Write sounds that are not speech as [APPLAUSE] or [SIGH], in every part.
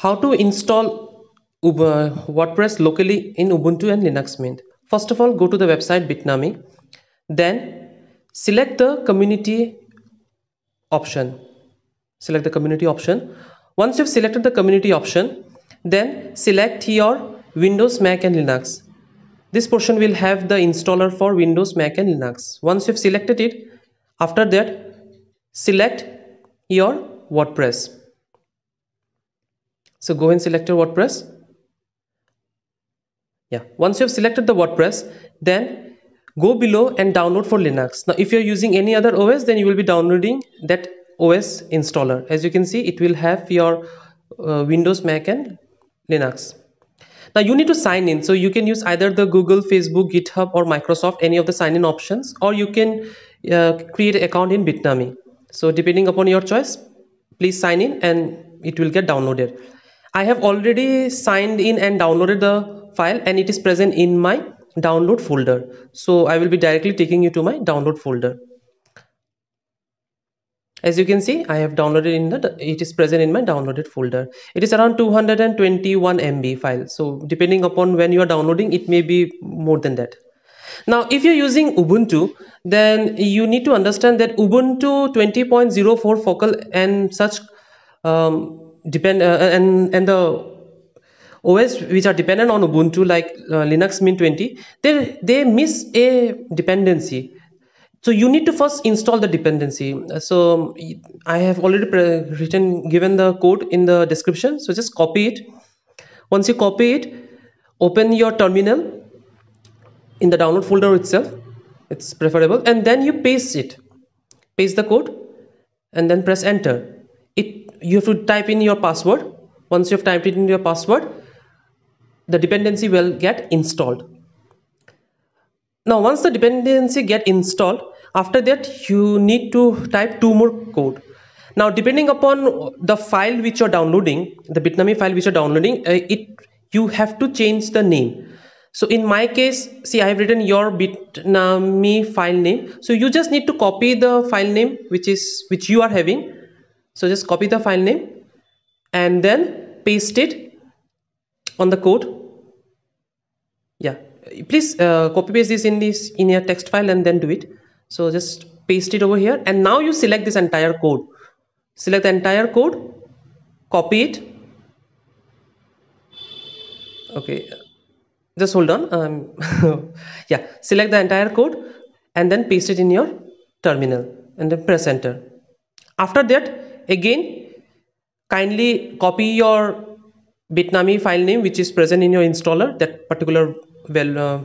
how to install WordPress locally in Ubuntu and Linux Mint. First of all, go to the website Bitnami. Then select the community option. Select the community option. Once you've selected the community option, then select your Windows, Mac and Linux. This portion will have the installer for Windows, Mac and Linux. Once you've selected it, after that, select your WordPress so go and select your wordpress. Yeah once you have selected the wordpress then go below and download for linux. Now if you're using any other os then you will be downloading that os installer. As you can see it will have your uh, windows mac and linux. Now you need to sign in. So you can use either the google facebook github or microsoft any of the sign in options or you can uh, create an account in bitnami. So depending upon your choice please sign in and it will get downloaded I have already signed in and downloaded the file and it is present in my download folder. So I will be directly taking you to my download folder. As you can see, I have downloaded in the, it is present in my downloaded folder. It is around 221 MB file. So depending upon when you are downloading, it may be more than that. Now, if you're using Ubuntu, then you need to understand that Ubuntu 20.04 focal and such um, depend uh, and and the OS which are dependent on Ubuntu like uh, Linux Mint 20 they they miss a dependency. So you need to first install the dependency. So I have already written given the code in the description so just copy it. Once you copy it open your terminal in the download folder itself it's preferable and then you paste it. Paste the code and then press enter you have to type in your password. Once you have typed in your password the dependency will get installed. Now once the dependency get installed after that you need to type two more code. Now depending upon the file which you're downloading the bitnami file which you're downloading uh, it you have to change the name. So in my case see i have written your bitnami file name. So you just need to copy the file name which is which you are having so just copy the file name and then paste it on the code. Yeah. Please uh, copy paste this in this in your text file and then do it. So just paste it over here. And now you select this entire code. Select the entire code copy it. Okay. Just hold on. Um, [LAUGHS] yeah. Select the entire code and then paste it in your terminal and then press enter. After that again kindly copy your bitnami file name which is present in your installer that particular well uh,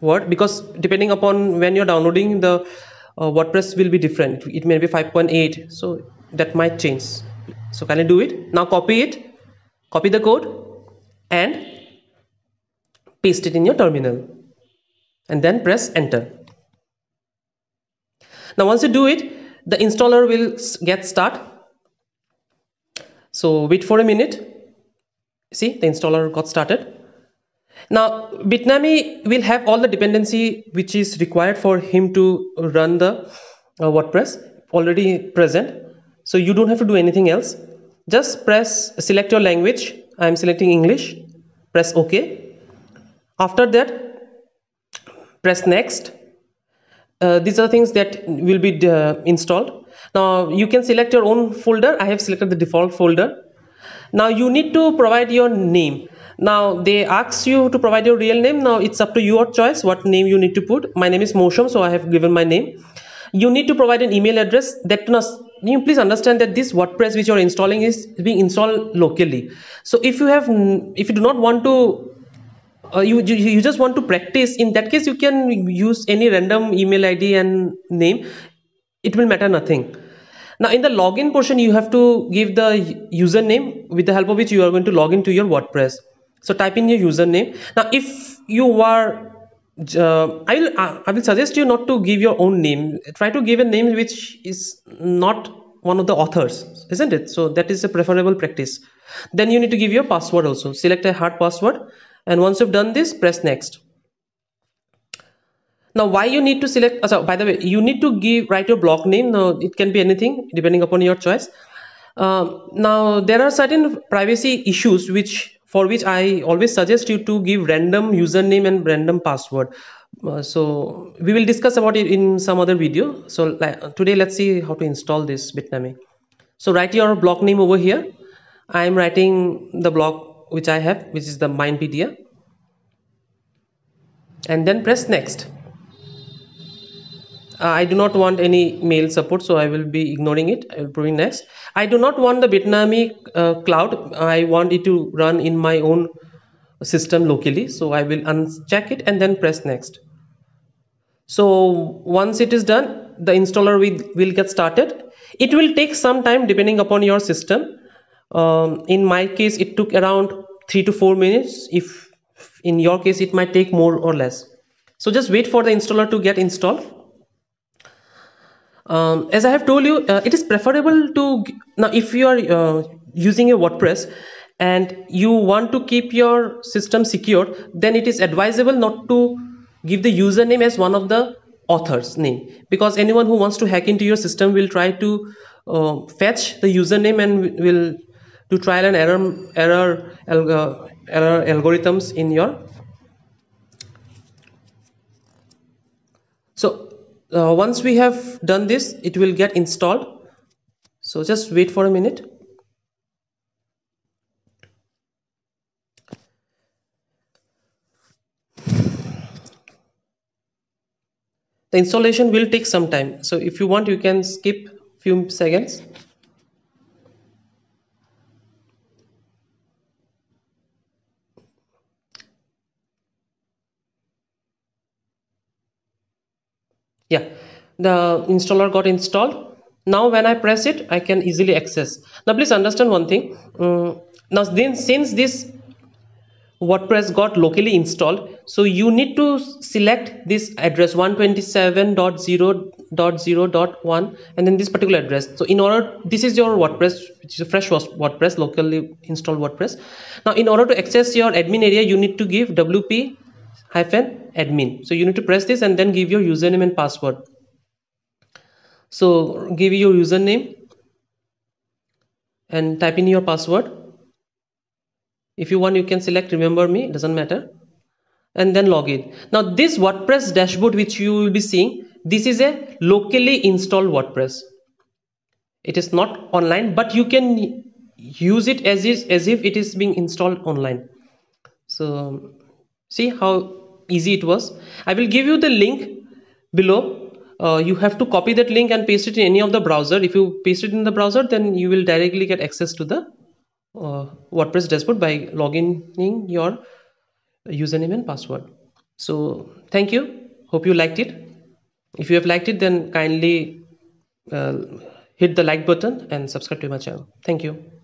word because depending upon when you're downloading the uh, wordpress will be different. It may be 5.8 so that might change. So can I do it. Now copy it. Copy the code and paste it in your terminal. And then press enter. Now once you do it the installer will get start. So wait for a minute. See the installer got started. Now bitnami will have all the dependency which is required for him to run the uh, wordpress already present. So you don't have to do anything else. Just press select your language. I am selecting english. Press ok. After that press next uh, these are things that will be uh, installed. Now you can select your own folder. I have selected the default folder. Now you need to provide your name. Now they ask you to provide your real name. Now it's up to your choice what name you need to put. My name is mosham so i have given my name. You need to provide an email address that you please understand that this wordpress which you're installing is being installed locally. So if you have if you do not want to uh, you, you you just want to practice. In that case you can use any random email id and name. It will matter nothing. Now in the login portion you have to give the username. With the help of which you are going to log into your wordpress. So type in your username. Now if you are uh, I will uh, I will suggest you not to give your own name. Try to give a name which is not one of the authors isn't it? So that is a preferable practice. Then you need to give your password also. Select a hard password and once you've done this press next now why you need to select so by the way you need to give write your blog name now it can be anything depending upon your choice Um, now there are certain privacy issues which for which I always suggest you to give random username and random password. Uh, so we will discuss about it in some other video. So like, today let's see how to install this Bitnami. So write your block name over here. I am writing the block which I have which is the Mindpedia and then press next. Uh, I do not want any mail support so I will be ignoring it. I will put next. I do not want the Bitnami uh, cloud. I want it to run in my own system locally so I will uncheck it and then press next. So once it is done the installer will, will get started. It will take some time depending upon your system um, in my case it took around three to four minutes. If in your case it might take more or less. So just wait for the installer to get installed. Um, as I have told you, uh, it is preferable to now if you are uh, using a WordPress and you want to keep your system secure, then it is advisable not to give the username as one of the author's name. Because anyone who wants to hack into your system will try to uh, fetch the username and will do trial and error error, error algorithms in your so uh, once we have done this it will get installed. So just wait for a minute. The installation will take some time. So if you want you can skip few seconds yeah the installer got installed. Now when i press it i can easily access. Now please understand one thing. Um, now then since this wordpress got locally installed so you need to select this address 127.0.0.1 and then this particular address. So in order this is your wordpress which is a fresh wordpress locally installed wordpress. Now in order to access your admin area you need to give wp hyphen admin. So you need to press this and then give your username and password so give your username and type in your password. If you want you can select remember me doesn't matter and then log in. Now this wordpress dashboard which you will be seeing this is a locally installed wordpress. It is not online but you can use it as is as if it is being installed online. So see how easy it was. I will give you the link below uh, you have to copy that link and paste it in any of the browser. If you paste it in the browser then you will directly get access to the uh, wordpress dashboard by logging in your username and password. So thank you. Hope you liked it. If you have liked it then kindly uh, hit the like button and subscribe to my channel. Thank you